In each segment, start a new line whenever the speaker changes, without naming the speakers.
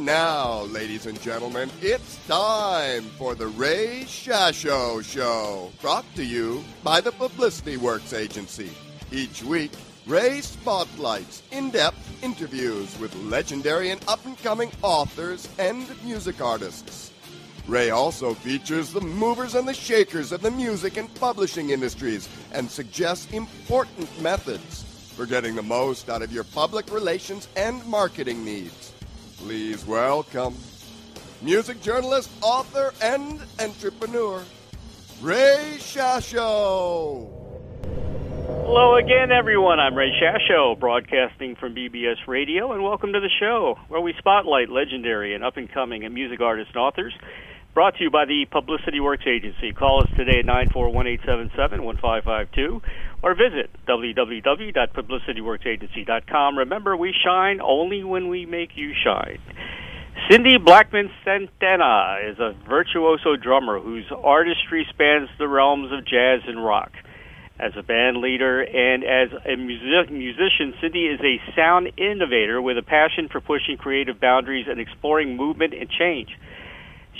Now, ladies and gentlemen, it's time for the Ray Shasho Show, brought to you by the Publicity Works Agency. Each week, Ray spotlights in depth interviews with legendary and up and coming authors and music artists. Ray also features the movers and the shakers of the music and publishing industries and suggests important methods for getting the most out of your public relations and marketing needs. Please welcome music journalist, author, and entrepreneur, Ray Shasho.
Hello again, everyone. I'm Ray Shasho, broadcasting from BBS Radio, and welcome to the show where we spotlight legendary and up and coming music artists and authors. Brought to you by the Publicity Works Agency. Call us today at 941-877-1552 or visit www.publicityworksagency.com. Remember, we shine only when we make you shine. Cindy Blackman Santana is a virtuoso drummer whose artistry spans the realms of jazz and rock. As a band leader and as a music- musician, Cindy is a sound innovator with a passion for pushing creative boundaries and exploring movement and change.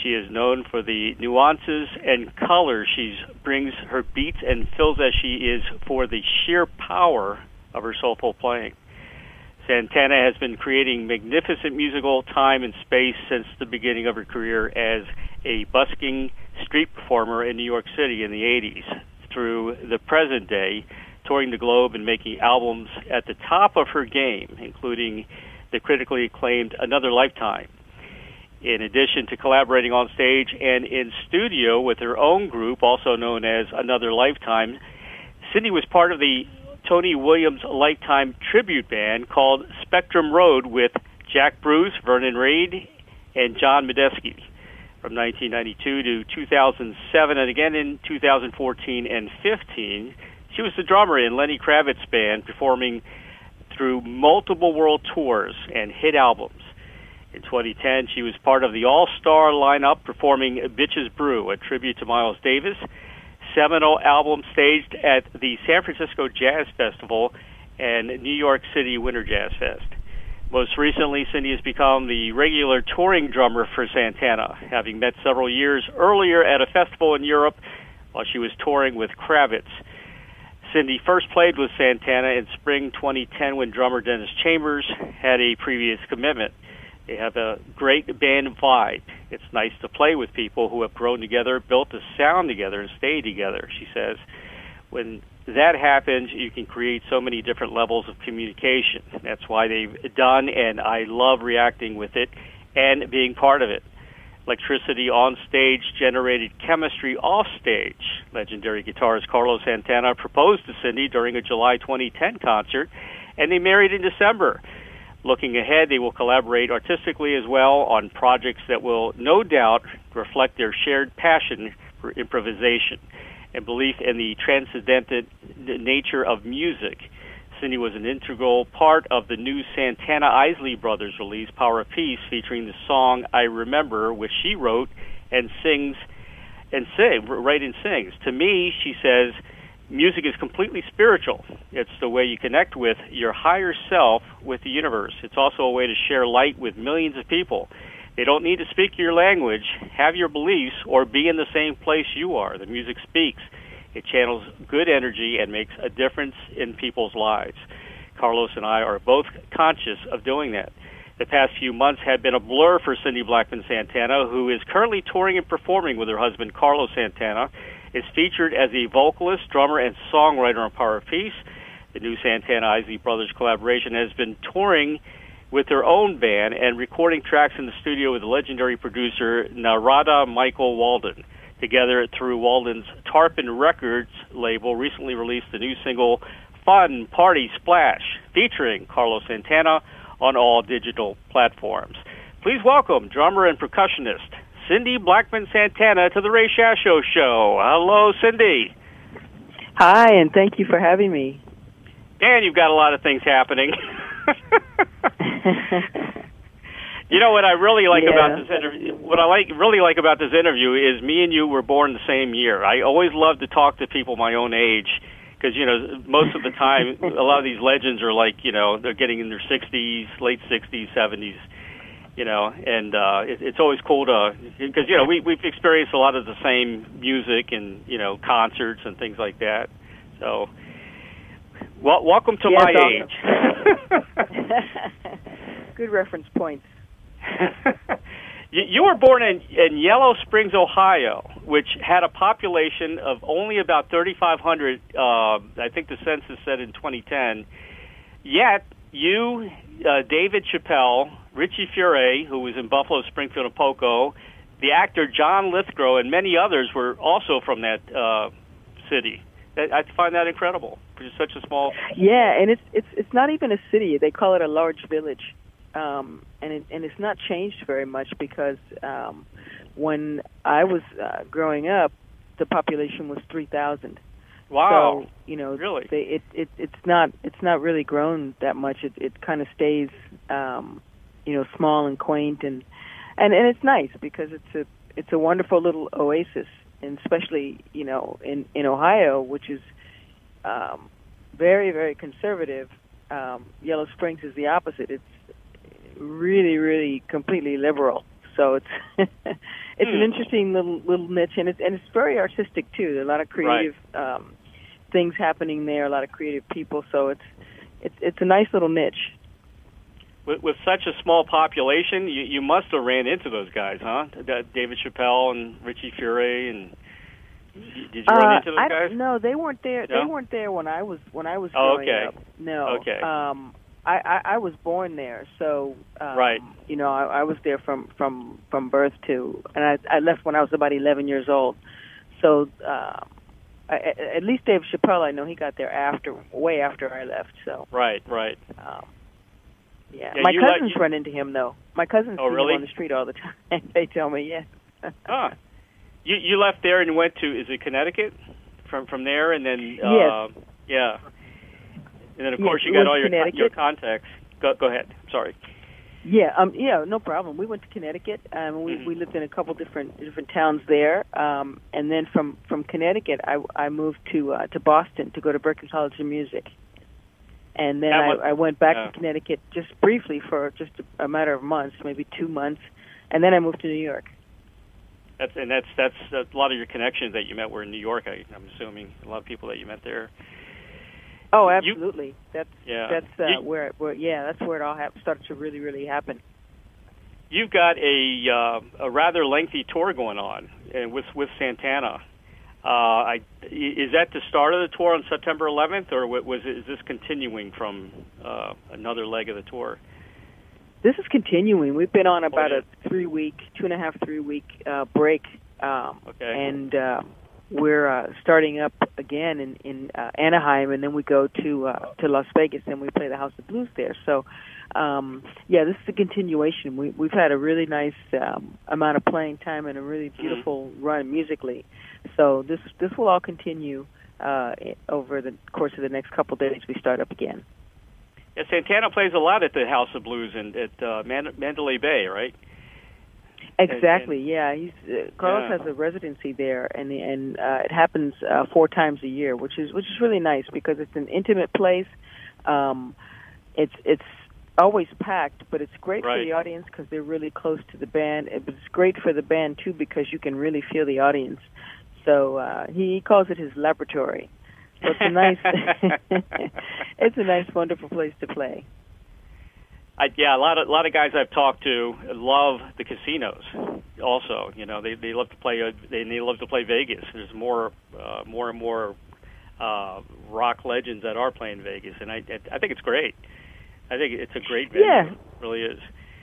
She is known for the nuances and color she brings her beats and fills as she is for the sheer power of her soulful playing. Santana has been creating magnificent musical time and space since the beginning of her career as a busking street performer in New York City in the 80s through the present day, touring the globe and making albums at the top of her game, including the critically acclaimed Another Lifetime. In addition to collaborating on stage and in studio with her own group, also known as Another Lifetime, Cindy was part of the Tony Williams Lifetime tribute band called Spectrum Road with Jack Bruce, Vernon Reid, and John Medeski from 1992 to 2007, and again in 2014 and 15. She was the drummer in Lenny Kravitz's band, performing through multiple world tours and hit albums. In 2010, she was part of the all-star lineup performing Bitches Brew, a tribute to Miles Davis, seminal album staged at the San Francisco Jazz Festival and New York City Winter Jazz Fest. Most recently, Cindy has become the regular touring drummer for Santana, having met several years earlier at a festival in Europe while she was touring with Kravitz. Cindy first played with Santana in spring 2010 when drummer Dennis Chambers had a previous commitment. They have a great band vibe. It's nice to play with people who have grown together, built a sound together, and stayed together, she says. When that happens, you can create so many different levels of communication. That's why they've done, and I love reacting with it and being part of it. Electricity on stage generated chemistry off stage. Legendary guitarist Carlos Santana proposed to Cindy during a July 2010 concert, and they married in December. Looking ahead, they will collaborate artistically as well on projects that will no doubt reflect their shared passion for improvisation and belief in the transcendent nature of music. Cindy was an integral part of the new Santana Isley Brothers release, Power of Peace, featuring the song I Remember, which she wrote and sings and sing, write and sings. To me, she says, music is completely spiritual. It's the way you connect with your higher self with the universe. It's also a way to share light with millions of people. They don't need to speak your language, have your beliefs, or be in the same place you are. The music speaks. It channels good energy and makes a difference in people's lives. Carlos and I are both conscious of doing that. The past few months have been a blur for Cindy Blackman Santana, who is currently touring and performing with her husband Carlos Santana is featured as a vocalist, drummer, and songwriter on Power of Peace. The new Santana Isley Brothers collaboration has been touring with their own band and recording tracks in the studio with the legendary producer Narada Michael Walden. Together through Walden's Tarpan Records label, recently released the new single Fun Party Splash, featuring Carlos Santana on all digital platforms. Please welcome drummer and percussionist Cindy Blackman Santana to the Ray Shasho Show. Hello, Cindy.
Hi, and thank you for having me.
Dan, you've got a lot of things happening. you know what I really like
Yeah.
about this interview? What I like really like about this interview is me and you were born the same year. I always love to talk to people my own age because you know most of the time a lot of these legends are like you know they're getting in their 60s, late 60s, 70s. You know, and uh, it, it's always cool to because you know we we've experienced a lot of the same music and you know concerts and things like that. So, well, welcome to
Yes,
my
awesome.
age.
Good reference points.
you, you were born in, in Yellow Springs, Ohio, which had a population of only about 3,500. Uh, I think the census said in 2010. Yet you, uh, David Chappelle, Richie Furay, who was in Buffalo, Springfield, and Poco, the actor John Lithgow, and many others were also from that uh, city. I I find that incredible. It's such a small.
Yeah, and it's it's it's not even a city. They call it a large village, um, and it, and it's not changed very much because um, when I was uh, growing up, the population was three thousand.
Wow.
So you know,
Really?
they, it it it's not it's not really grown that much. It it kind of stays, um, you know, small and quaint and and and it's nice because it's a it's a wonderful little oasis, and especially you know in in Ohio, which is um, very very conservative. Um, Yellow Springs is the opposite. It's really really completely liberal. So it's it's an
Hmm.
interesting little little niche, and it's and it's very artistic too. There are a lot of creative um, things happening there, a lot of creative people. So it's it's it's a nice little niche.
With, with such a small population, you, you must have ran into those guys, huh? David Chappelle and Richie Furay, and did you run
Uh,
into those
I
guys?
no, they weren't there.
No?
They weren't there when I was when I was
Oh,
growing
okay.
up. No.
Okay.
Um, I, I I was born there, so um,
Right.
You know, I, I was there from from from birth to, and I I left when I was about 11 years old. So. Um, I, at- at least Dave Chappelle, I know he got there after, way after I left. So,
Right, right.
um, yeah.
Yeah,
My cousins
you-
run into him though. My cousins
Oh,
see
really?
him on the street all the time. they tell me, yeah.
Ah, you you left there and went to is it Connecticut? From from there and then uh,
Yes.
yeah, and then of
Yes,
course you got all your your contacts. Go go ahead. Sorry.
Yeah, um, yeah, no problem. We went to Connecticut. Um, we
Mhm.
we lived in a couple different different towns there, um, and then from from Connecticut, I I moved to uh, to Boston to go to Berklee College of Music, and then
That
I, I went back
yeah.
to Connecticut just briefly for just a, matter of months, maybe two months, and then I moved to New York.
That's and that's that's a lot of your connections that you met were in New York. I, I'm assuming a lot of people that you met there.
Oh,
You-
absolutely. that's
Yeah.
that's uh,
You-
where where yeah, that's where it all hap- started to really really happen.
You've got a uh, a rather lengthy tour going on, and with with Santana. Uh, I, is that the start of the tour on September 11th, or wa- was it, is this continuing from uh, another leg of the tour?
This is continuing. We've been on about
yeah.
a three week, two and a half, three week uh, break, um,
Okay.
and uh, we're uh, starting up again in in uh, Anaheim, and then we go to uh, to Las Vegas, and we play the House of Blues there. So, um, yeah, this is a continuation. We we've had a really nice um, amount of playing time and a really beautiful run musically. So this this will all continue uh, over the course of the next couple days. We start up again.
Yeah, Santana plays a lot at the House of Blues and at uh, Man- Mandalay Bay, right?
Exactly. yeah, he's uh, Carlos
Yeah.
has a residency there, and and uh, it happens uh, four times a year, which is which is really nice because it's an intimate place. Um, it's it's always packed, but it's great for the audience because they're really close to the band. But it's great for the band too because you can really feel the audience. So uh, he calls it his laboratory. So it's a nice, it's a nice, wonderful place to play.
I, yeah, a lot of a lot of guys I've talked to love the casinos. Also, you know, they they love to play. Uh, they they love to play Vegas. There's more uh, more and more uh, rock legends that are playing Vegas, and I I think it's great. I think it's a great venue.
Yeah.
It really is.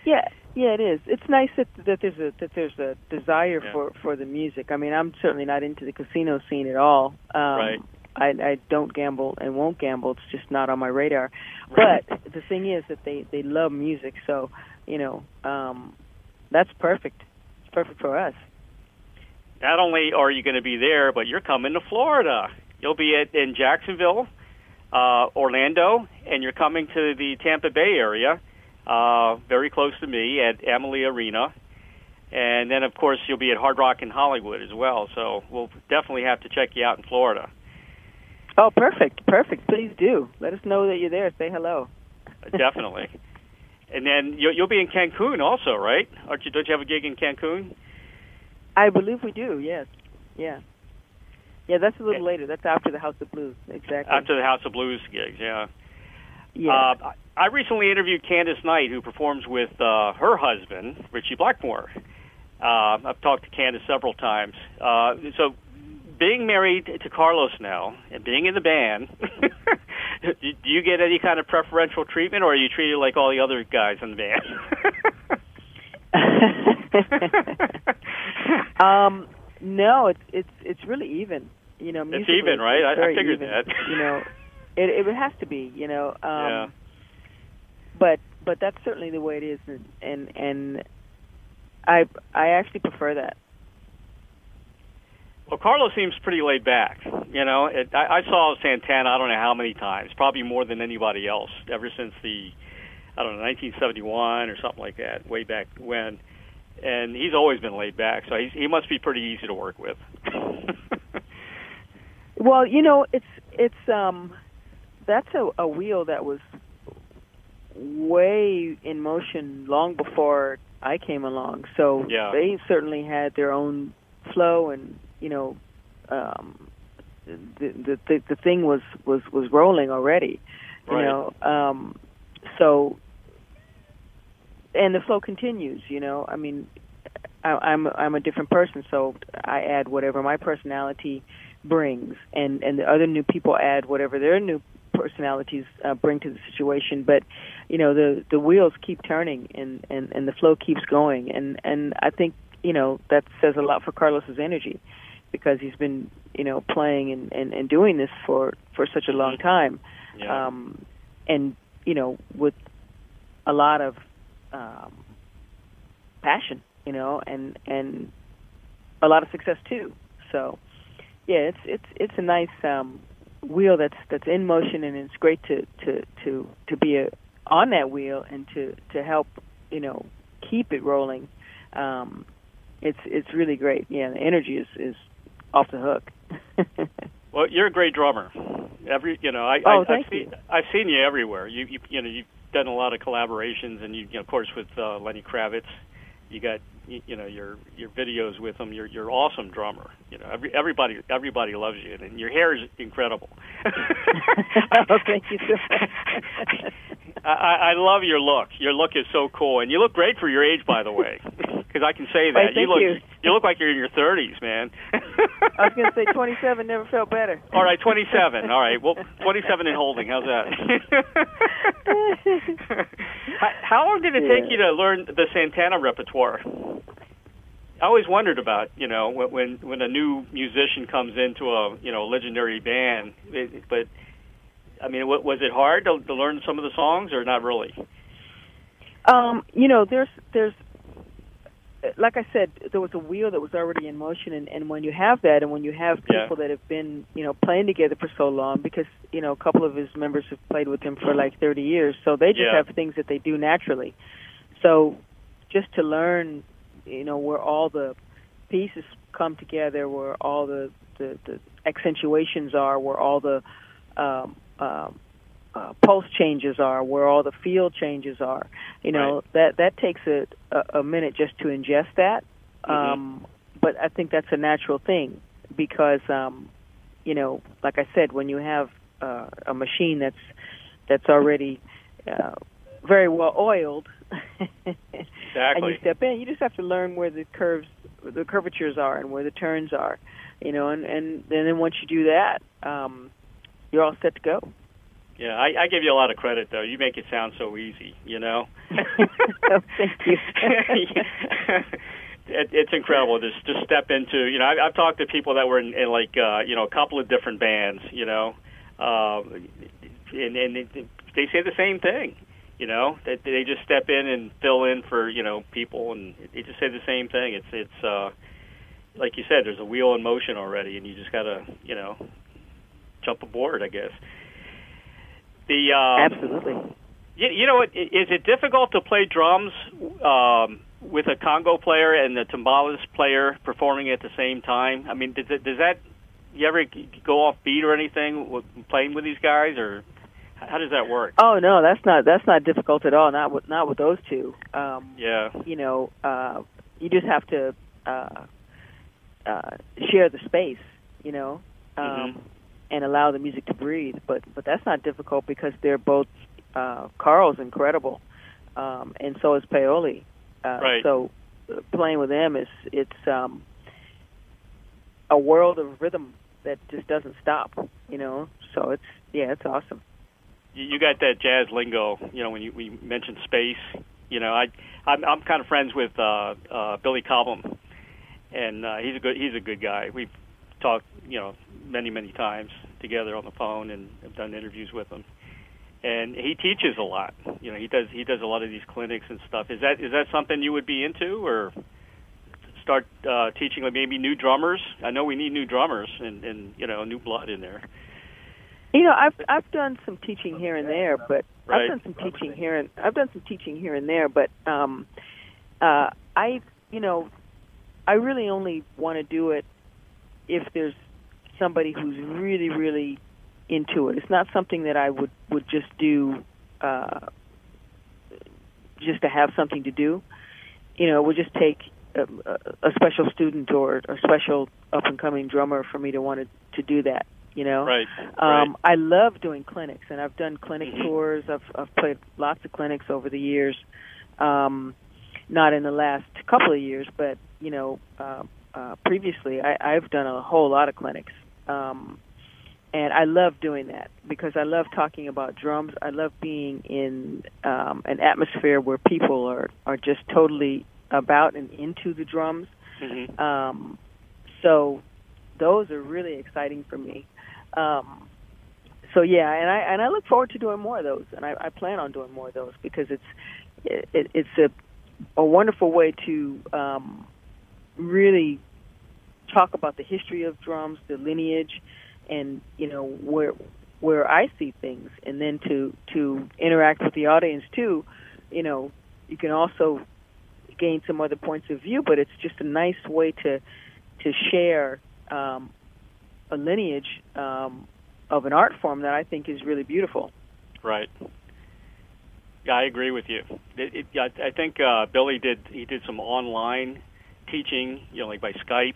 Yeah, yeah, it is. It's nice that that there's a that there's a desire
Yeah.
for for the music. I mean, I'm certainly not into the casino scene at all. Um,
Right.
I I don't gamble and won't gamble. It's just not on my radar.
Right.
But the thing is that they they love music, so you know um, that's perfect. It's perfect for us.
Not only are you going to be there, but you're coming to Florida. You'll be at in Jacksonville, uh, Orlando, and you're coming to the Tampa Bay area, uh, very close to me at Amalie Arena. And then, of course, you'll be at Hard Rock in Hollywood as well. So we'll definitely have to check you out in Florida.
Oh, perfect, perfect. Please do let us know that you're there. Say hello.
Definitely. and then you'll, you'll be in Cancun also, right? Aren't you? Don't you have a gig in Cancun?
I believe we do. Yes. Yeah. Yeah, that's a little later. That's after the House of Blues. Exactly.
After the House of Blues gigs, yeah.
Yeah.
Uh, I recently interviewed Candice Night, who performs with uh, her husband, Ritchie Blackmore. Uh, I've talked to Candice several times. Uh, so, being married to Carlos now and being in the band, do you get any kind of preferential treatment, or are you treated like all the other guys in the
band? um, no, it's it's it's really even. You know,
it's even, right?
It's
I, I figured
even.
that.
You know, it it has to be. You know. Um,
yeah.
But but that's certainly the way it is, and and, and I I actually prefer that.
Well, Carlos seems pretty laid back. You know, it, I, I saw Santana. I don't know how many times, probably more than anybody else, ever since the I don't know 1971 or something like that, way back when. And he's always been laid back, so he's, he must be pretty easy to work with.
well, you know, it's it's um that's a, a wheel that was way in motion long before I came along. So
yeah.
they certainly had their own flow, and you know, um, the, the the the thing was was was rolling already.
Right.
You know, um, so and the flow continues. You know, I mean, I, I'm I'm a different person, so I add whatever my personality brings, and and the other new people add whatever their new personalities uh, bring to the situation. But you know, the the wheels keep turning, and and and the flow keeps going, and and I think you know that says a lot for Carlos's energy because he's been you know playing and and, and doing this for for such a long time
yeah.
um and you know with a lot of um passion you know and and a lot of success too so yeah it's it's it's a nice um wheel that's that's in motion and it's great to to to to be a, on that wheel and to to help you know keep it rolling. Um it's it's really great. Yeah the energy is is off the hook.
Well you're a great drummer. Every you know i
oh,
I,
you.
seen i've seen you everywhere. You you you know you've done a lot of collaborations and you, you know of course with uh, lenny kravitz you got you, know your your videos with them. You're you're awesome drummer. You know every everybody everybody loves you, and your hair is incredible.
oh, thank you so much.
I, I love your look. Your look is so cool, and you look great for your age, by the way. Because I can say that
Why,
you look
you.
You look like you're in your 30s, man.
I was going to say 27 never felt better.
All right, 27. All right, well, 27 and holding. How's that? how, how long did it
Yeah.
take you to learn the Santana repertoire? I always wondered about, you know, when when, when a new musician comes into a, you know, legendary band. It, but I mean, was it hard to, to learn some of the songs, or not really?
Um, you know, there's there's like I said, there was a wheel that was already in motion, and, and when you have that, and when you have
Yeah.
people that have been, you know, playing together for so long, because you know, a couple of his members have played with him for like 30 years, so they just
Yeah.
have things that they do naturally. So, just to learn, you know, where all the pieces come together, where all the the, the accentuations are, where all the um, um, uh, pulse changes are, where all the field changes are. You know
Right.
that that takes a, a a minute just to ingest that.
Mhm.
Um, but I think that's a natural thing because um, you know, like I said, when you have uh, a machine that's that's already uh, very well oiled,
exactly.
and you step in, you just have to learn where the curves, the curvatures are, and where the turns are. You know, and and, and then once you do that, um, you're all set to go.
Yeah, I, I give you a lot of credit though. You make it sound so easy, you know.
Oh, thank you.
it, it's incredible just to step into. You know, I, I've talked to people that were in, in like uh, you know a couple of different bands, you know, um, and, and they, they say the same thing. You know, that they just step in and fill in for you know people, and they just say the same thing. It's it's uh, like you said, there's a wheel in motion already, and you just gotta you know jump aboard, I guess. The um,
Absolutely.
you, you know, what, is it difficult to play drums um, with a conga player and the timbales player performing at the same time? I mean, does, it, does that you ever go off beat or anything with playing with these guys, or How does that work?
Oh no, that's not that's not difficult at all. Not with not with those two. Um,
yeah.
You know, uh, you just have to uh, uh, share the space. You know, um,
Mhm.
And allow the music to breathe. But but that's not difficult because they're both. Uh, Karl's incredible, um, and so is Paoli. Uh,
Right.
So uh, playing with them is it's um, a world of rhythm that just doesn't stop. You know, so it's yeah, it's awesome.
you, you got that jazz lingo. You know, when you we mentioned space. You know, I I'm, I'm kind of friends with uh, uh, Billy Cobham, and uh, he's a good he's a good guy. We've talked you know many many times together on the phone and have done interviews with him. And he teaches a lot. You know, he does he does a lot of these clinics and stuff. Is that is that something you would be into, or start uh, teaching like maybe new drummers? I know we need new drummers and and you know new blood in there.
You know, I've I've done some teaching here and there, but
Right.
I've done some teaching here and I've done some teaching here and there, but um uh I you know, I really only want to do it if there's somebody who's really really into it. It's not something that I would would just do uh just to have something to do. You know, it would just take a, a special student or a special up and coming drummer for me to want to to do that, you know.
Right.
Um, I love doing clinics, and I've done clinic
Mhm.
tours. I've I've played lots of clinics over the years. Um, not in the last couple of years, but you know, uh, uh, previously I, I've done a whole lot of clinics, um, and I love doing that because I love talking about drums. I love being in um, an atmosphere where people are are just totally about and into the drums.
hmm
Um, so those are really exciting for me. Um, so yeah, and I and I look forward to doing more of those, and I, I plan on doing more of those because it's it, it, it's a a wonderful way to um, really talk about the history of drums, the lineage, and you know where where I see things, and then to to interact with the audience too. You know, you can also gain some other points of view, but it's just a nice way to to share um, a lineage um, of an art form that I think is really beautiful.
Right. Yeah, I agree with you. It, it, I think uh, Billy did. He did some online teaching, you know, like by Skype,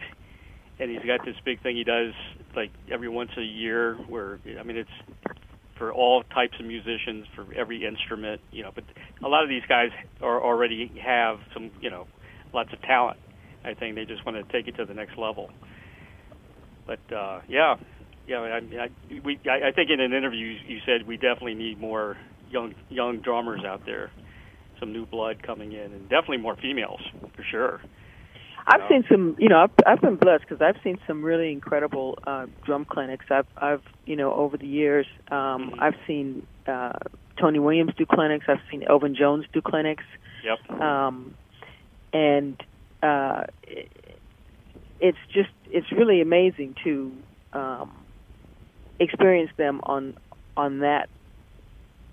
and he's got this big thing he does like every once a year. Where I mean, it's for all types of musicians, for every instrument, you know. But a lot of these guys are already have some, you know, lots of talent. I think they just want to take it to the next level. But uh, yeah, yeah, I, I, we, I, think in an interview you said we definitely need more young young drummers out there, some new blood coming in, and definitely more females for sure.
I've seen some, you know, I've, I've been blessed because I've seen some really incredible uh, drum clinics. I've, I've, you know, over the years, um,
Mhm.
I've seen uh, Tony Williams do clinics. I've seen Elvin Jones do clinics,
Yep.
um, and uh, it, it's just, it's really amazing to um, experience them on on that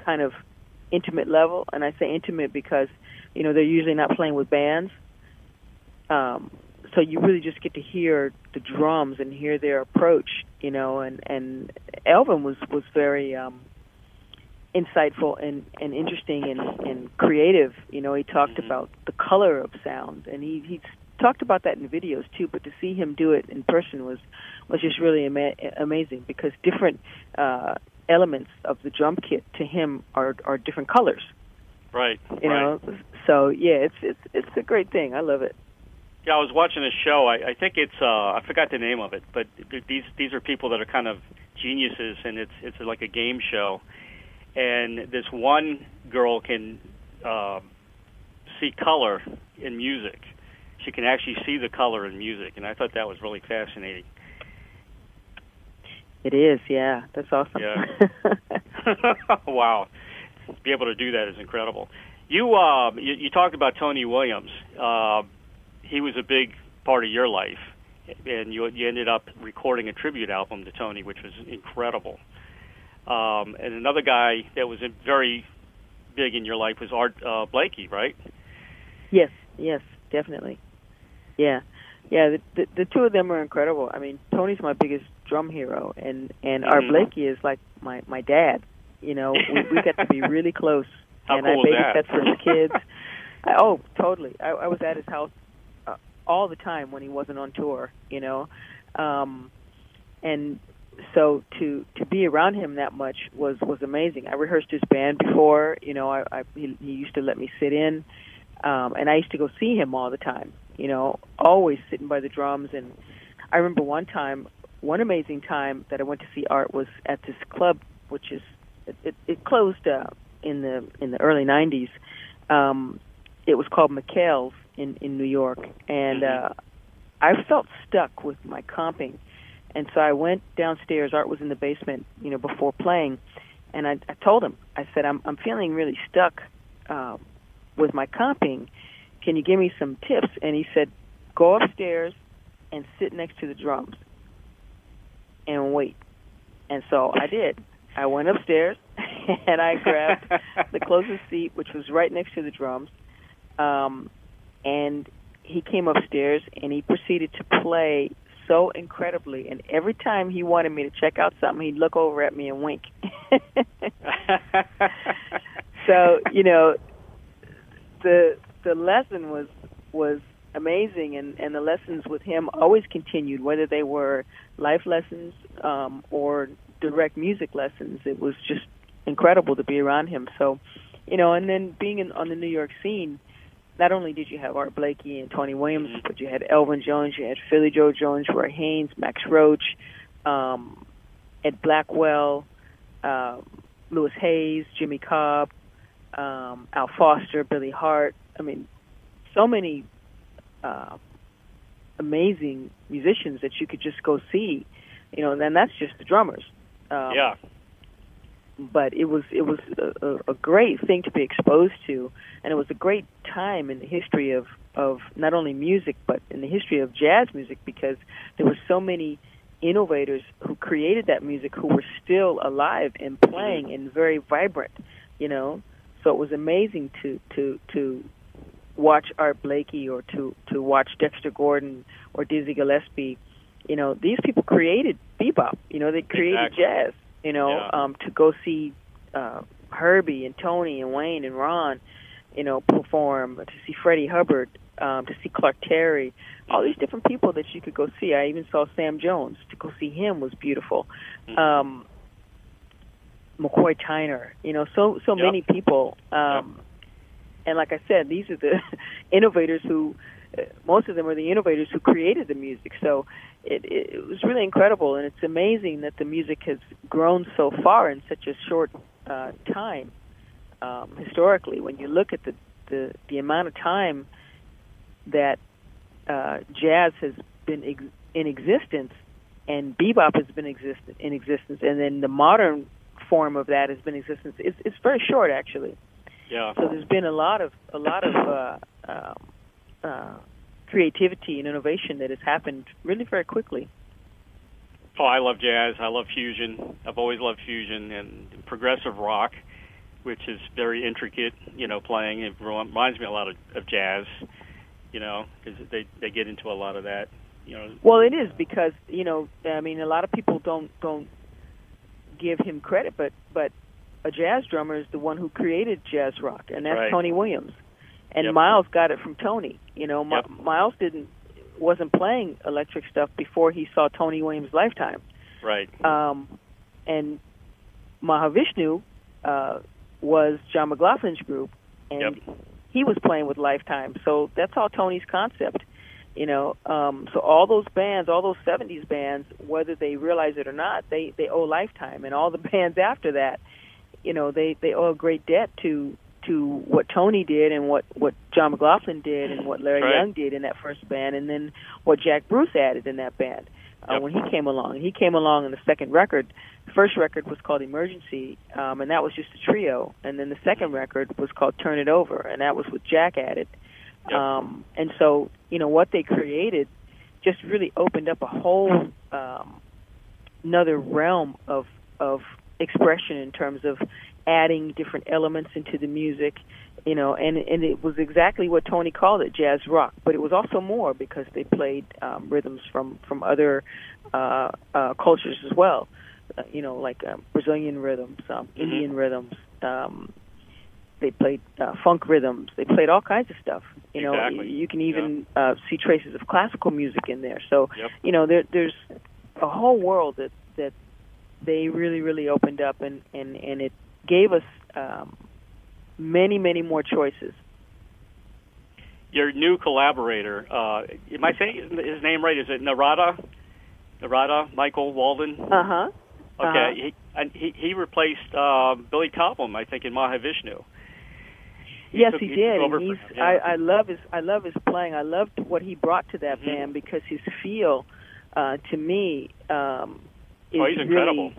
kind of intimate level. And I say intimate because, you know, they're usually not playing with bands um, so you really just get to hear the drums and hear their approach, you know. And and Elvin was was very um, insightful and and interesting and and creative. You know, he talked
Mhm.
about the color of sound, and he he talked about that in videos too. But to see him do it in person was was just really ama- amazing because different uh, elements of the drum kit to him are are different colors.
Right.
You
right.
know, so yeah, it's it's it's a great thing. I love it.
Yeah, I was watching a show. I, I think it's uh, I forgot the name of it, but these these are people that are kind of geniuses, and it's it's like a game show. And this one girl can uh, see color in music. She can actually see the color in music, and I thought that was really fascinating.
It is, yeah. That's awesome.
Yeah. wow, to be able to do that is incredible. You uh, you, you talked about Tony Williams. Uh, he was a big part of your life, and you you ended up recording a tribute album to Tony, which was incredible. Um, and another guy that was very big in your life was Art uh, Blakey, right?
yes, yes, definitely. Yeah, yeah. The, the the two of them are incredible. I mean, Tony's my biggest drum hero, and and Art
Mhm.
Blakey is like my my dad. You know, we, we got to be really close,
How
and
cool
I
that?
babysat for his kids. I, oh, totally. I, I was at his house all the time when he wasn't on tour. You know, um, and so to to be around him that much was was amazing. I rehearsed his band before. You know, I, I he, he used to let me sit in, um, and I used to go see him all the time. You know, always sitting by the drums. And I remember one time, one amazing time that I went to see Art was at this club, which is it, it, it closed uh, in the in the early '90s. Um, it was called Mikell's in in New York, and uh, I felt stuck with my comping, and so I went downstairs. Art was in the basement, you know, before playing, and I, I told him, I said, I'm I'm feeling really stuck uh, with my comping. Can you give me some tips? And he said, Go upstairs and sit next to the drums and wait. And so I did. I went upstairs and I grabbed the closest seat, which was right next to the drums. Um, and he came upstairs and he proceeded to play so incredibly. And every time he wanted me to check out something, he'd look over at me and wink. so you know, the the lesson was was amazing, and and the lessons with him always continued, whether they were life lessons um, or direct music lessons. It was just incredible to be around him. So, you know, and then being in, on the New York scene, not only did you have Art Blakey and Tony Williams,
Mhm.
but you had Elvin Jones, you had Philly Joe Jones, Roy Haynes, Max Roach, um, Ed Blackwell, um, Louis Hayes, Jimmy Cobb, um, Al Foster, Billy Hart. I mean, so many uh, amazing musicians that you could just go see. You know, and then that's just the drummers. Um,
yeah.
But it was it was a, a, great thing to be exposed to, and it was a great time in the history of of not only music but in the history of jazz music because there were so many innovators who created that music who were still alive and playing and very vibrant, you know. So it was amazing to to to watch Art Blakey or to to watch Dexter Gordon or Dizzy Gillespie. You know, these people created bebop. You know, they created
Exactly.
jazz. You know,
Yeah.
um, to go see uh, Herbie and Tony and Wayne and Ron, you know, perform. To see Freddie Hubbard, um, to see Clark Terry, all these different people that you could go see. I even saw Sam Jones. To go see him was beautiful.
Mhm.
Um, McCoy Tyner, you know, so so
Yep.
many people. Um, And like I said, these are the innovators who, uh, most of them are the innovators who created the music. So it, it, was really incredible, and it's amazing that the music has grown so far in such a short uh, time. Um, historically, when you look at the, the the amount of time that uh, jazz has been ex- in existence and bebop has been exist- in existence, and then the modern form of that has been in existence. It's, it's very short, actually.
Yeah.
So there's been a lot of a lot of uh, um, uh, creativity and innovation that has happened really very quickly.
Oh, I love jazz. I love fusion. I've always loved fusion and progressive rock, which is very intricate. You know, playing it reminds me a lot of, of jazz. You know, because they they get into a lot of that. You know.
Well, it is because you know, I mean, a lot of people don't don't give him credit, but but a jazz drummer is the one who created jazz rock, and that's
Right.
Tony Williams. And
Yep.
Miles got it from Tony. You know,
Yep.
Miles didn't wasn't playing electric stuff before he saw Tony Williams' Lifetime.
Right.
Um, and Mahavishnu uh, was John McLaughlin's group, and
Yep.
he was playing with Lifetime. So that's all Tony's concept, you know. Um, so all those bands, all those '70s bands, whether they realize it or not, they they owe Lifetime, and all the bands after that, you know, they they owe a great debt to to what Tony did and what what John McLaughlin did and what Larry
Right.
Young did in that first band, and then what Jack Bruce added in that band uh,
Yep.
when he came along. He came along in the second record. The first record was called Emergency, um, and that was just a trio. And then the second record was called Turn It Over, and that was with Jack added.
Yep.
Um, and so, you know, what they created just really opened up a whole um, another realm of of expression in terms of adding different elements into the music you know and and it was exactly what Tony called it jazz rock but it was also more because they played um rhythms from from other uh uh cultures as well uh, you know like um, Brazilian rhythms, um,
Mhm.
Indian rhythms. Um, they played uh, funk rhythms. They played all kinds of stuff. You know,
Exactly.
you can even uh, see traces of classical music in there. So
Yep.
you know, there, there's a whole world that that they really, really opened up, and and and it gave us um, many, many more choices.
Your new collaborator, uh, am I saying his name right? Is it Narada? Narada Michael Walden?
Uh huh.
Okay,
Uh-huh.
he, and he he replaced uh, Billy Cobham, I think, in Mahavishnu. He
Yes,
took-
he
took
did. And he's
yeah.
I, I love his I love his playing. I loved what he brought to that
Mhm.
band because his feel uh to me um is
Oh, he's incredible.
really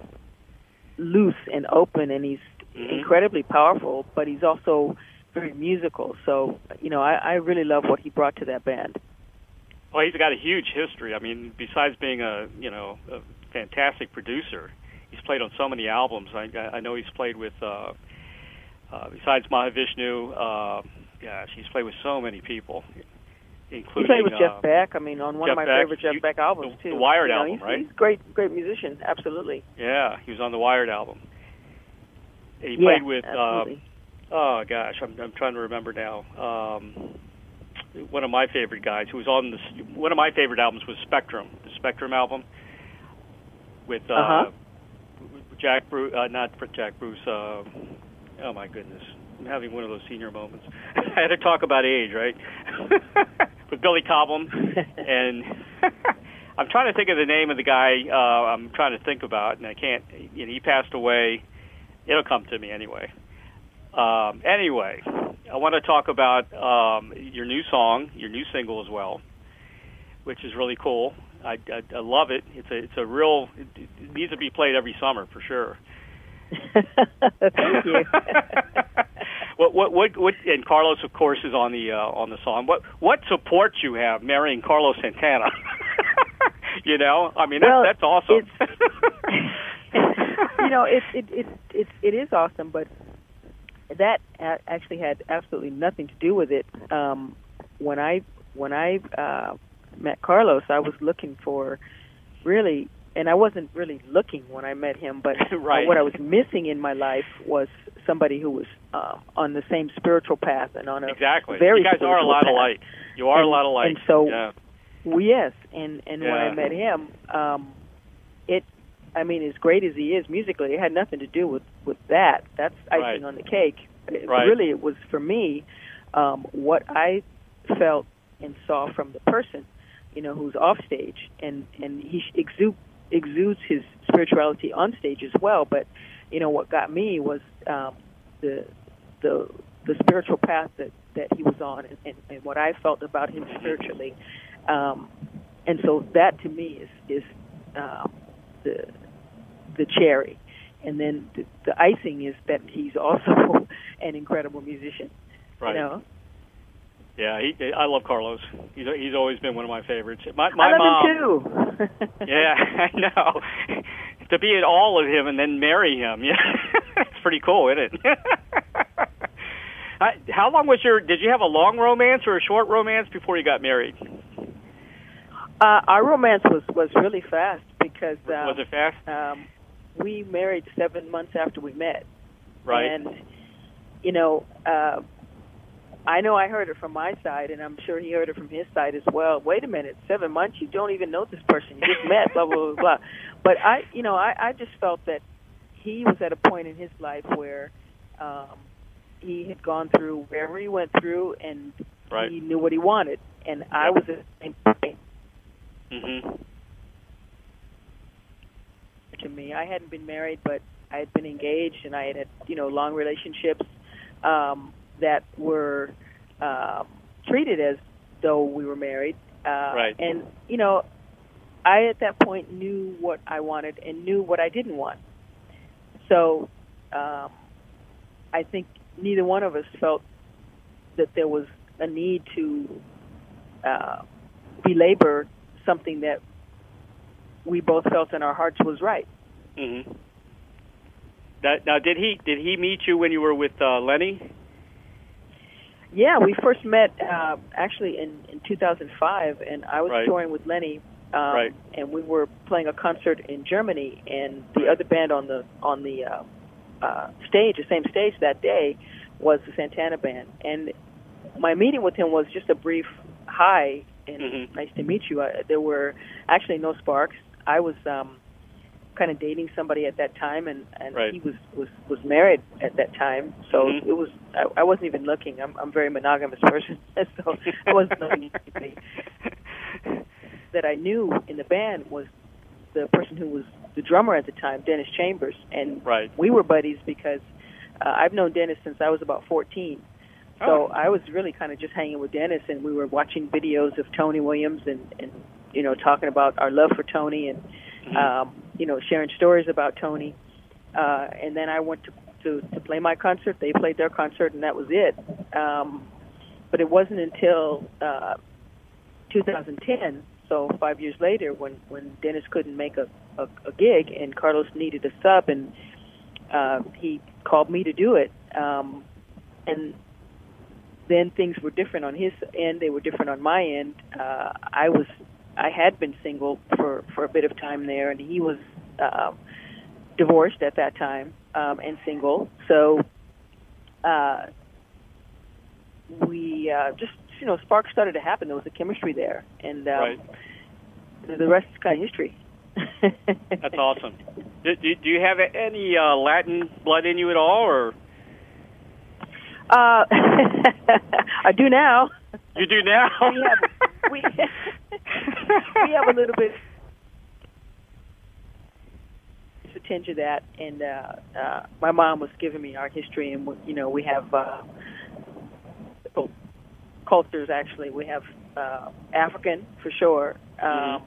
loose and open and he's
Mhm.
incredibly powerful, but he's also very musical. So, you know, I, I really love what he brought to that band.
Well, he's got a huge history. I mean, besides being a you know a fantastic producer, he's played on so many albums. I I know he's played with uh, uh, besides Mahavishnu. Uh, gosh, he's played with so many people,
He
including
played with
uh,
Jeff Beck. I mean, on one
Jeff
of my
Beck.
favorite Jeff
You-
Beck albums
the-
too.
the Wired
you know,
album,
he's,
right?
He's great, great musician. Absolutely.
Yeah, he was on the Wired album. He
yeah,
played with uh, oh gosh, I'm I'm trying to remember now. Um, one of my favorite guys who was on this. One of my favorite albums was Spectrum, the Spectrum album, with uh,
Uh-huh.
Jack Bruce, uh, not for Jack Bruce. Uh, oh my goodness, I'm having one of those senior moments. I had to talk about age, right? with Billy Cobham, and I'm trying to think of the name of the guy. Uh, I'm trying to think about, and I can't. You know, he passed away. It'll come to me anyway. Um, anyway, I want to talk about um, your new song, your new single as well, which is really cool. I, I, I love it. It's a it's a real. It, it needs to be played every summer for sure.
Thank you.
what what what what? And Carlos, of course, is on the uh, on the song. What what support you have marrying Carlos Santana? you know, I mean, that's
Well,
that's awesome.
you know, it it it it it is awesome, but that a- actually had absolutely nothing to do with it. Um, when I when I uh, met Carlos, I was looking for really, and I wasn't really looking when I met him, but
Right.
what I was missing in my life was somebody who was uh, on the same spiritual path and on a
exactly.
very
you guys are a lot
path.
alike. You are a
And-
lot alike.
and so-
yeah.
Yes, and and when I met him, um, I mean, as great as he is musically, it had nothing to do with with that. That's icing
Right.
on the cake. It,
Right.
Really, it was for me um, what I felt and saw from the person, you know, who's off stage, and and he exude, exudes his spirituality on stage as well. But you know, what got me was um, the the the spiritual path that that he was on and, and, and what I felt about him spiritually. Um, and so that to me is is um, the the cherry, and then the, the icing is that he's also an incredible musician.
Right.
You know,
Yeah, he, I love Carlos. He's he's always been one of my favorites. My my
I love
mom.
him too.
Yeah, I know. to be at all of him and then marry him, yeah, it's pretty cool, isn't it? I, how long was your? Did you have a long romance or a short romance before you got married?
Uh, our romance was was really fast because um,
was it fast?
um, we married seven months after we met.
Right.
And you know, uh, I know I heard it from my side, and I'm sure he heard it from his side as well. Wait a minute, seven months? You don't even know this person. You just met. Blah blah blah blah. But I, you know, I, I just felt that he was at a point in his life where um, he had gone through wherever he went through, and
Right.
he knew what he wanted. And I was at the same point
hmm
to me. I hadn't been married, but I had been engaged, and I had had you know long relationships um, that were um, treated as though we were married. Uh,
Right.
And you know, I at that point knew what I wanted and knew what I didn't want. So um, I think neither one of us felt that there was a need to uh, belabor something that we both felt in our hearts was right.
hmm That, now, did he did he meet you when you were with uh, Lenny?
Yeah, we first met uh, actually in, in 2005, and I was
Right.
touring with Lenny um,
Right.
and we were playing a concert in Germany, and the other band on the on the uh, uh, stage, the same stage that day, was the Santana band. And my meeting with him was just a brief hi and
Mhm.
nice to meet you. I, there were actually no sparks. I was um, kind of dating somebody at that time, and and
Right.
he was was was married at that time. So
Mhm.
it was I, I wasn't even looking. I'm I'm a very monogamous person, so I wasn't looking that I knew in the band was the person who was the drummer at the time, Dennis Chambers, and
Right.
we were buddies because uh, I've known Dennis since I was about 14. So
Oh.
I was really kind of just hanging with Dennis, and we were watching videos of Tony Williams and and you know talking about our love for Tony and
Mhm.
um, you know sharing stories about Tony. Uh, and then I went to, to to play my concert. They played their concert, and that was it. Um, but it wasn't until uh, 2010, so five years later, when when Dennis couldn't make a, a, a gig and Carlos needed a sub, and uh, he called me to do it. Um, and then things were different on his end; they were different on my end. Uh, I was I had been single for for a bit of time there, and he was uh, divorced at that time um, and single. So uh, we uh, just you know sparks started to happen. There was a chemistry there, and um,
Right.
the, the rest is kind of history.
That's awesome. Do, do, do you have any uh, Latin blood in you at all, or
Uh, I do now.
you do now?
We have we, we have a little bit to tend to that, and uh, uh, my mom was giving me our history, and you know we have uh, cultures. Actually, we have uh, African for sure, um,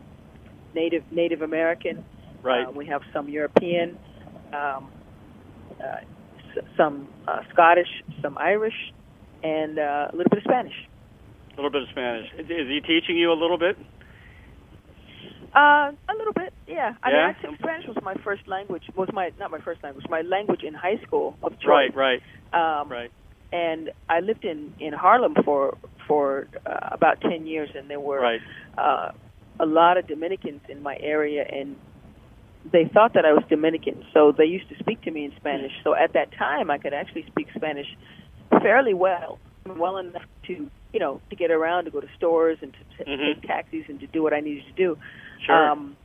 Native Native American.
right.
Uh, we have some European, um, uh, s- some uh, Scottish, some Irish, and uh, a little bit of Spanish.
a little bit of Spanish. Is, is he teaching you a little bit?
Uh, a little bit, yeah. I
Yeah?
mean, I took Spanish was my first language. Was my not my first language. My language in high school of choice.
Right, right,
Um,
right.
And I lived in in Harlem for for uh, about ten years, and there were
Right.
uh, a lot of Dominicans in my area, and they thought that I was Dominican, so they used to speak to me in Spanish. So at that time, I could actually speak Spanish fairly well, well enough to you know to get around, to go to stores, and to t-
Mhm.
take taxis, and to do what I needed to do.
Sure.
Um,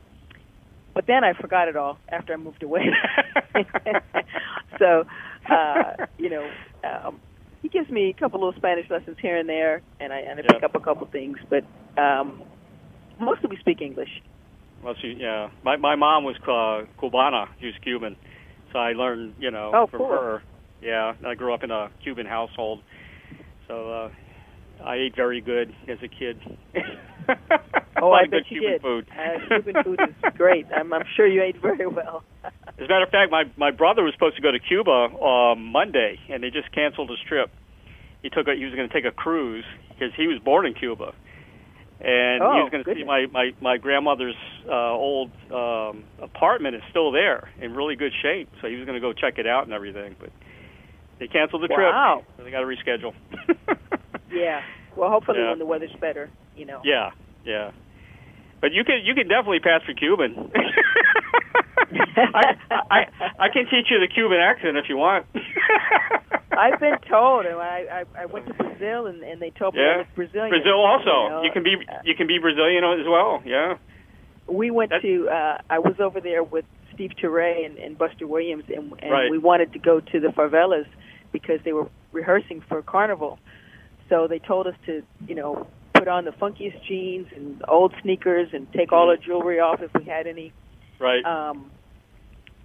but then I forgot it all after I moved away. so, uh, you know, um, he gives me a couple little Spanish lessons here and there, and I and I pick up a couple things. But um, mostly we speak English.
well, she, yeah. My my mom was uh, Cubana. She was Cuban, so I learned, you know,
Oh,
from
cool.
her. Yeah, I grew up in a Cuban household, so uh, I ate very good as a kid.
Oh, I bet you
Cuban
did.
food.
Uh, Cuban food is great. I'm, I'm sure you ate very well.
As a matter of fact, my my brother was supposed to go to Cuba um, Monday, and they just canceled his trip. He took a, he was going to take a cruise because he was born in Cuba, and he
Oh,
was going to see my my my grandmother's uh, old um, apartment is still there in really good shape. So he was going to go check it out and everything, but they canceled the
Wow.
trip. So they got to reschedule.
yeah. Well, hopefully
Yeah.
when the weather's better, you know.
yeah, yeah. But you can you can definitely pass for Cuban. I, I I can teach you the Cuban accent if you want.
I've been told, and I I, I went to Brazil, and, and they told me I was Brazilian.
Brazil also.
you know.
You can be you can be Brazilian as well. Yeah.
we went
That-
to uh I was over there with Steve Teray and, and Buster Williams and, and
Right.
we wanted to go to the favelas because they were rehearsing for carnival. So they told us to, you know, put on the funkiest jeans and old sneakers and take all our jewelry off if we had any.
Right.
Um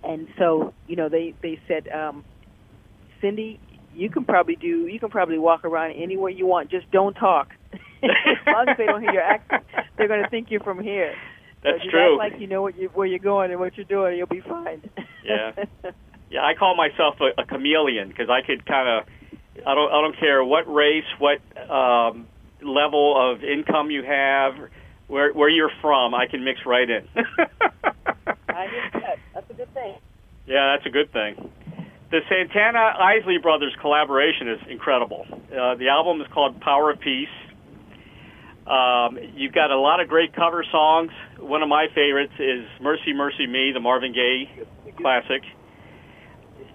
and so, you know, they they said um Cindy, you can probably do you can probably walk around anywhere you want, just don't talk. as long as they don't hear your accent, they're going to think you're from here.
That's
so
true.
Act like you know what you, where you're going and what you're doing, you'll be fine.
Yeah. yeah, I call myself a, a chameleon because I could kind of I don't I don't care what race, what um level of income you have, where where you're from, I can mix right in.
I that. That's a good thing.
Yeah, that's a good thing. The Santana Isley Brothers collaboration is incredible. Uh, the album is called Power of Peace. Um, you've got a lot of great cover songs. One of my favorites is "Mercy, Mercy Me," the Marvin Gaye classic.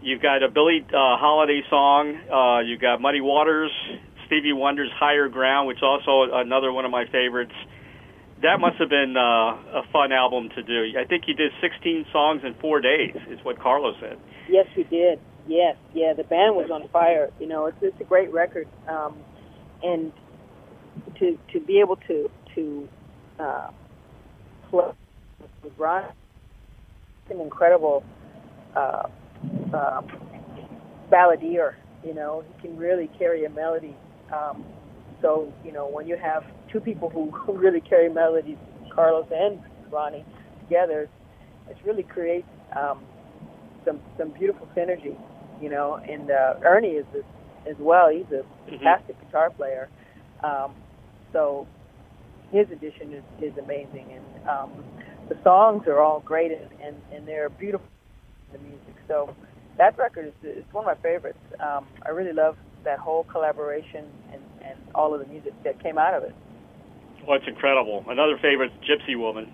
You've got a Billie uh, Holiday song. Uh, you've got Muddy Waters, Stevie Wonder's "Higher Ground," which is also another one of my favorites. That must have been uh, a fun album to do. I think you did 16 songs in four days, is what Carlos said.
Yes, we did. Yes, yeah. The band was on fire. You know, it's it's a great record, um, and to to be able to to uh, play with Ron, an incredible uh, uh, balladeer. You know, he can really carry a melody. Um, so you know, when you have two people who, who really carry melodies, Carlos and Ronnie together, it really creates um, some some beautiful synergy. You know, and uh, Ernie is a, as well. He's a fantastic mm-hmm. guitar player. Um, so his addition is, is amazing, and um, the songs are all great, and, and, and they're beautiful. The music, so that record is, is one of my favorites. Um, I really love that whole collaboration and, and all of the music that came out of it.
Well, it's incredible. Another favorite, Gypsy Woman.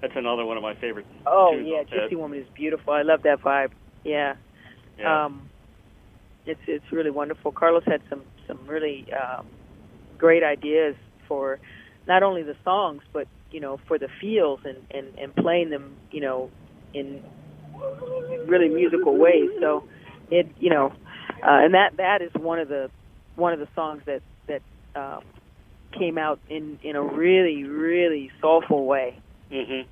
That's another one of my favorites.
Oh yeah, Gypsy Woman is beautiful. I love that vibe. Yeah. yeah. Um, it's it's really wonderful. Carlos had some some really um, great ideas for not only the songs but you know for the feels and and and playing them you know in really musical ways. So it you know, uh, and that that is one of the one of the songs that that um, came out in in a really really soulful way.
Mhm.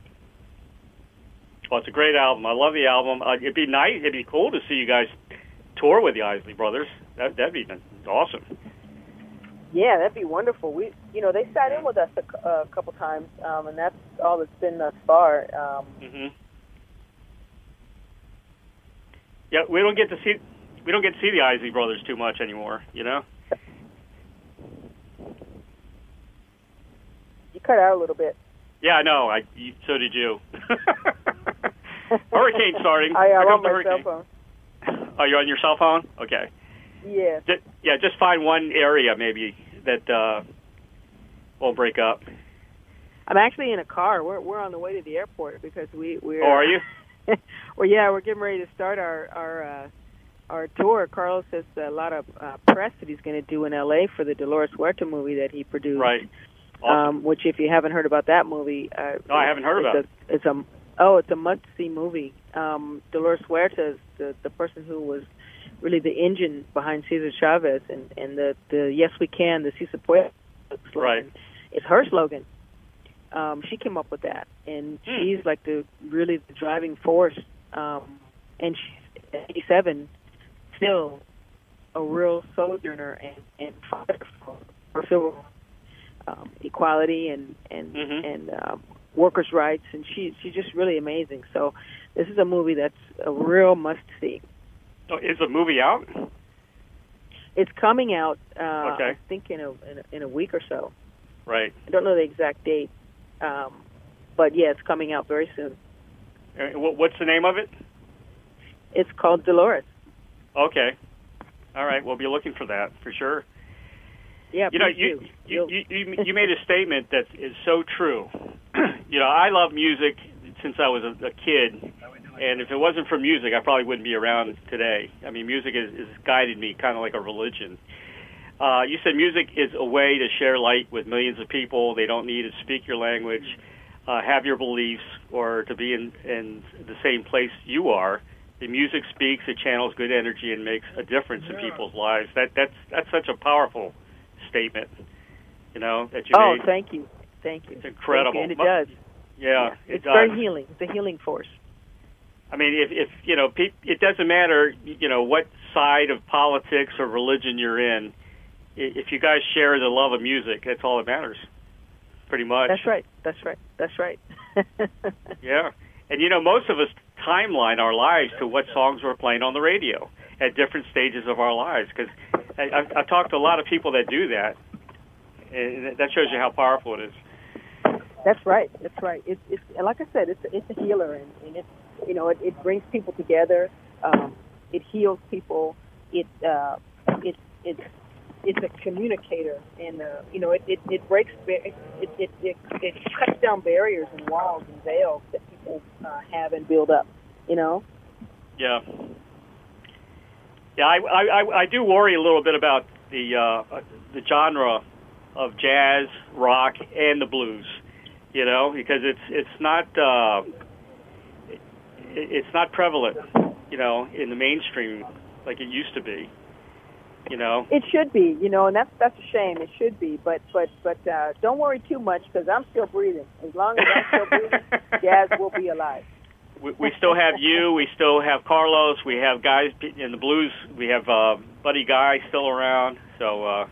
Well, it's a great album. I love the album. Uh, it'd be nice. It'd be cool to see you guys tour with the Isley Brothers. That that'd be awesome.
Yeah, that'd be wonderful. We, you know, they sat in with us a, a couple times, um, and that's all that's been thus far. Um,
mm-hmm. Yeah, we don't get to see we don't get to see the Isley brothers too much anymore. You know.
You cut out a little bit.
Yeah, I know. I you, so did you. hurricane starting.
I, I'm
on
my hurricane. cell phone.
Oh, you're on your cell phone? Okay.
Yeah.
Just, yeah, just find one area maybe that uh, won't break up.
I'm actually in a car. We're we're on the way to the airport because we we're.
Oh, are you?
well, yeah, we're getting ready to start our our uh, our tour. Carlos has a lot of uh, press that he's going to do in L.A. for the Dolores Huerta movie that he produced.
Right. Awesome.
Um, which, if you haven't heard about that movie, uh,
no, I haven't heard about
it. It's a oh, it's a must-see movie. Um, Dolores Huerta is the the person who was really the engine behind Cesar Chavez and and the the Yes We Can, the Si Se Puede slogan.
Right.
It's her slogan. Um, she came up with that, and
hmm.
she's like the really the driving force. Um, and she's 87, still a real sojourner and and fighter for, for civil um, equality and and
mm-hmm.
and um, workers' rights, and she she's just really amazing. So this is a movie that's a real must see.
Oh, is the movie out?
It's coming out. Uh,
okay.
I think in a, in a in a week or so.
Right.
I don't know the exact date, um, but yeah, it's coming out very soon.
Uh, what's the name of it?
It's called Dolores.
Okay. All right, we'll be looking for that for sure.
Yeah,
you know, you you, you you you made a statement that is so true. you know, I love music since I was a, a kid, and if it wasn't for music, I probably wouldn't be around today. I mean, music has, has guided me kind of like a religion. Uh, you said music is a way to share light with millions of people. They don't need to speak your language, uh, have your beliefs, or to be in, in the same place you are. The music speaks, it channels good energy, and makes a difference in people's lives. That that's that's such a powerful statement. You know that you
oh,
made.
thank you, thank you.
It's incredible,
and it does.
Yeah, yeah it
it's
does.
very healing. It's a healing force.
I mean, if, if you know, it doesn't matter, you know, what side of politics or religion you're in. If you guys share the love of music, that's all that matters. Pretty much.
That's right. That's right. That's right.
yeah, and you know, most of us timeline our lives to what songs we're playing on the radio at different stages of our lives. Because I've, I've talked to a lot of people that do that, and that shows you how powerful it is.
That's right. That's right. It's, it's like I said, it's it's a healer, and, and it's you know, it, it brings people together. Um, it heals people. It uh, it it it's a communicator, and uh, you know, it it, it breaks it, it it it cuts down barriers and walls and veils that people uh, have and build up. You know.
Yeah. Yeah, I, I I do worry a little bit about the uh, the genre of jazz, rock, and the blues. You know, because it's it's not uh, it, it's not prevalent. You know, in the mainstream like it used to be. You know,
it should be. You know, and that's that's a shame. It should be, but but but uh, don't worry too much because I'm still breathing. As long as I'm still breathing, jazz will be alive.
We, we still have you. We still have Carlos. We have guys in the blues. We have uh, Buddy Guy still around. So. Uh,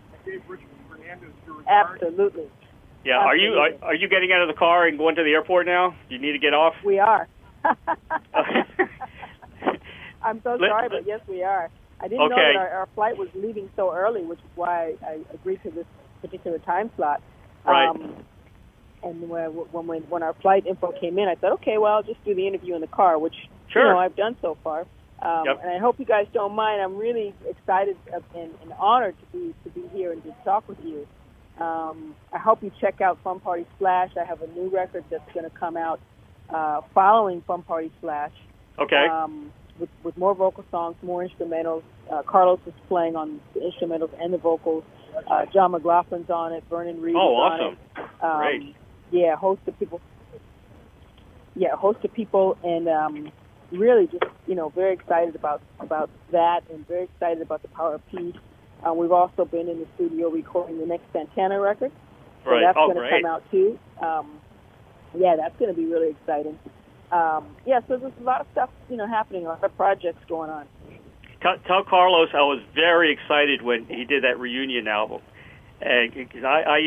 Absolutely.
Yeah. Are you are, are you getting out of the car and going to the airport now? You need to get off?
We are. I'm so sorry, but yes, we are. I didn't
okay.
know that our, our flight was leaving so early, which is why I, agreed to this particular time slot.
Right.
Um, and when when when our flight info came in, I thought, okay, well, I'll just do the interview in the car, which
sure.
you know I've done so far. Um,
yep.
And I hope you guys don't mind. I'm really excited and, and honored to be to be here and to talk with you. Um, I hope you check out Fun Party Splash. I have a new record that's going to come out uh, following Fun Party Splash.
Okay.
Um, with, with more vocal songs, more instrumentals. Uh, Carlos is playing on the instrumentals and the vocals. Uh, John McLaughlin's on it. Vernon Reid
oh, awesome.
on it. Um,
Great.
Yeah, host of people. Yeah, host of people, and um, really just you know very excited about about that, and very excited about the power of peace. Uh, we've also been in the studio recording the next Santana record, so
right.
that's
oh,
going to come out too. Um, yeah, that's going to be really exciting. Um, yeah, so there's a lot of stuff you know happening, a lot of projects going on.
Tell, tell Carlos I was very excited when he did that reunion album. And cause I, I,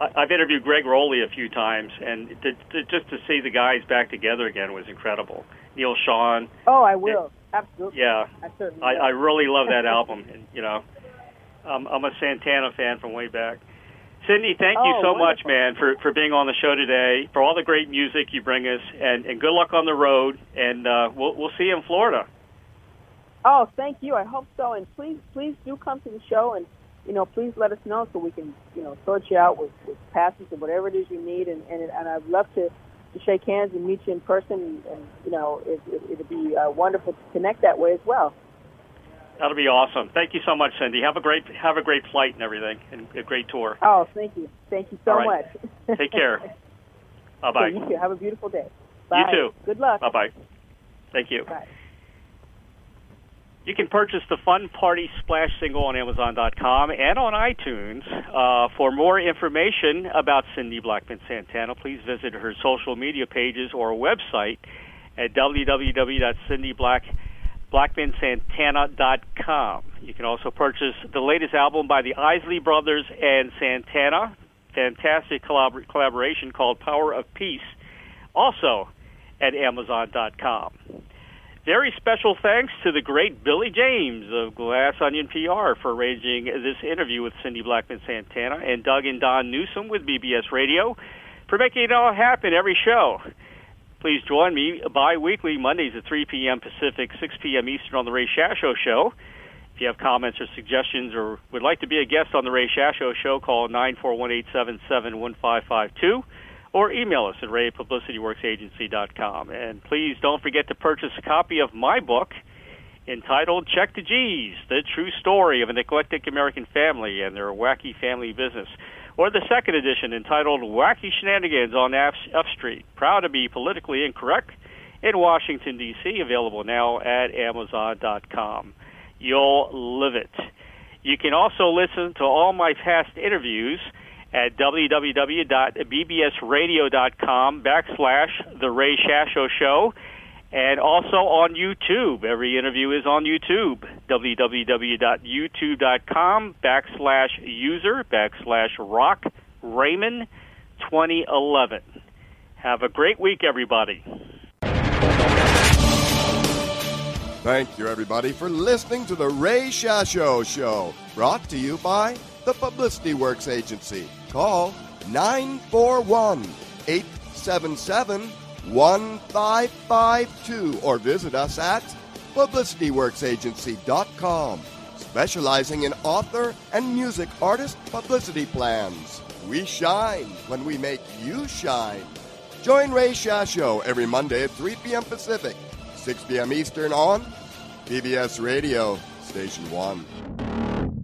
uh, I've interviewed Greg Rolie a few times, and to, to, just to see the guys back together again was incredible. Neal Schon.
Oh, I will. Absolutely.
Yeah.
I certainly
I. I really love that album. And, you know, um, I'm a Santana fan from way back. Cindy, thank you
Oh,
so much, man, for, for being on the show today, for all the great music you bring us, and, and good luck on the road. And uh, we'll, we'll see you in Florida.
Oh, thank you. I hope so. And please, please do come to the show, and you know, please let us know so we can, you know, sort you out with, with passes or whatever it is you need. And and, and I'd love to, to shake hands and meet you in person. And, and you know, it, it, it'd be uh, wonderful to connect that way as well.
That'll be awesome. Thank you so much, Cindy. Have a great have a great flight and everything, and a great tour.
Oh, thank you. Thank you so
All right.
much.
Take care. Bye bye.
Okay, you too. Have a beautiful day. Bye.
You too.
Good luck.
Bye bye. Thank you.
Bye.
You can purchase the Fun Party Splash single on Amazon.com and on iTunes. Uh, for more information about Cindy Blackman Santana, please visit her social media pages or website at www.cindyblackmansantana.com. You can also purchase the latest album by the Isley Brothers and Santana, fantastic collabor- collaboration called Power of Peace, also at Amazon.com. Very special thanks to the great Billy James of Glass Onion PR for arranging this interview with Cindy Blackman Santana and Doug and Don Newsom with BBS Radio for making it all happen every show. Please join me bi-weekly Mondays at 3 p.m. Pacific, 6 p.m. Eastern on the Ray Shasho Show. If you have comments or suggestions or would like to be a guest on the Ray Shasho Show, call 941-877-1552 or email us at raypublicityworksagency.com. And please don't forget to purchase a copy of my book entitled Check the G's, The True Story of an Eclectic American Family and Their Wacky Family Business, or the second edition entitled Wacky Shenanigans on F, F Street, Proud to be Politically Incorrect in Washington, D.C., available now at Amazon.com. You'll live it. You can also listen to all my past interviews at www.bbsradio.com backslash The Ray Shasho Show and also on YouTube. Every interview is on YouTube. www.youtube.com backslash user backslash rock Raymond 2011. Have a great week, everybody.
Thank you, everybody, for listening to the Ray Shasho Show, brought to you by the Publicity Works Agency. Call 941 877 1552 or visit us at publicityworksagency.com. specializing in author and music artist publicity plans. We shine when we make you shine. Join Ray Shasho Show every Monday at 3 p.m. Pacific, 6 p.m. Eastern on BBS Radio, Station 1.